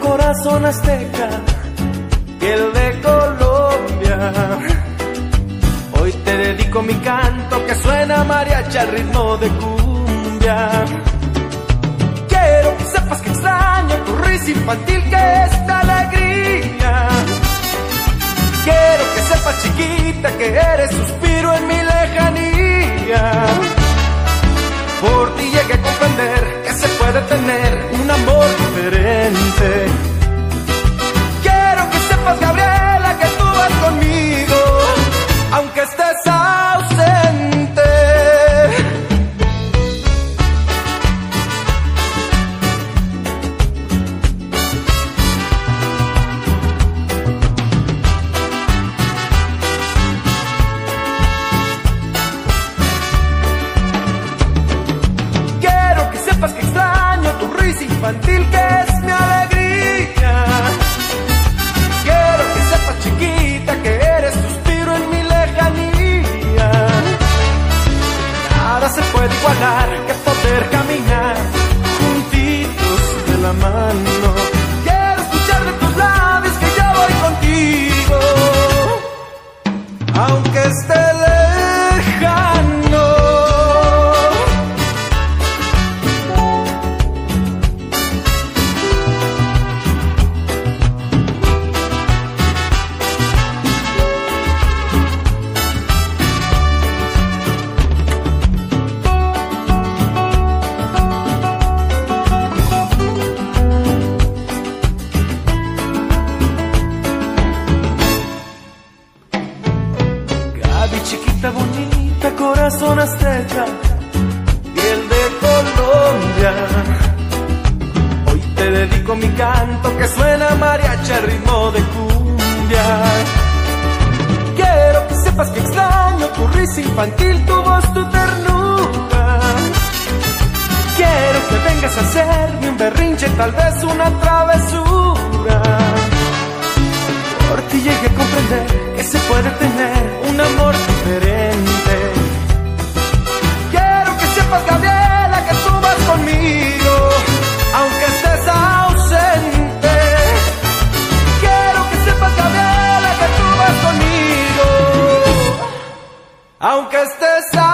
corazón azteca y el de Colombia. Hoy te dedico mi canto que suena mariachi al ritmo de cumbia. Quiero que sepas que extraño tu risa infantil que es de alegría. Quiero que sepas chiquita que eres suspiro en mi lejanía. Por ti llegué a comprender que se puede tener un amor diferente. Quiero que sepas, Gabriela, que tú vas conmigo, aunque estés ausente. Quiero que sepas que extraño tu risa infantil que naman Gaby, chiquita, bonita, corazón azteca, piel de Colombia. Hoy te dedico mi canto que suena mariachi al ritmo de cumbia. Quiero que sepas que extraño tu risa infantil, tu voz, tu ternura. Quiero que vengas a hacerme un berrinche, tal vez una travesura. Por ti llegué a comprender que se puede tener amor diferente. Quiero que sepas, Gabriela, que tú vas conmigo, aunque estés ausente. Quiero que sepas, Gabriela, que tú vas conmigo, aunque estés ausente.